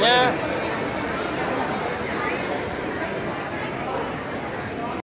Yeah.